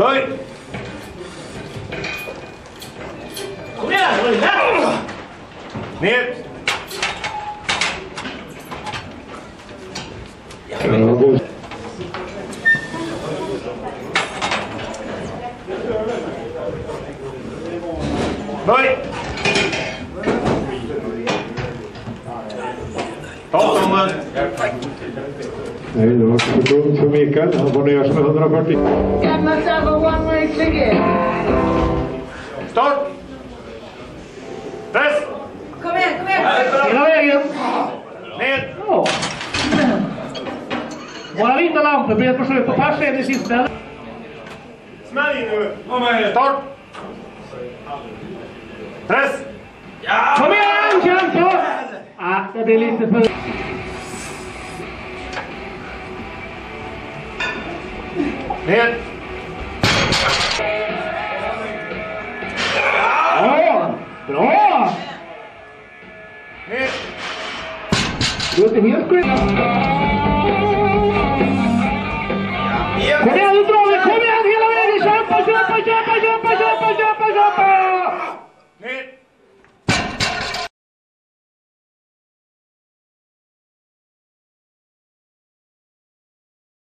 Vai! Kom igjen, Rune! Ned! Vai! Ta stången. Nej, det var för dumt för Mikael. Han får nöja sig med 140. Got myself a one-way ticket. Start! Press! Kom igen, kom igen! Hela vägen! Ner! Ja. Bara vinna lampor blir ett försök på pers en i sista. Smäll in nu! Start! Press! Kom igen, kämpa! Ah, det blir lite för... Hit. On. On. Hit. Good to hear, Chris.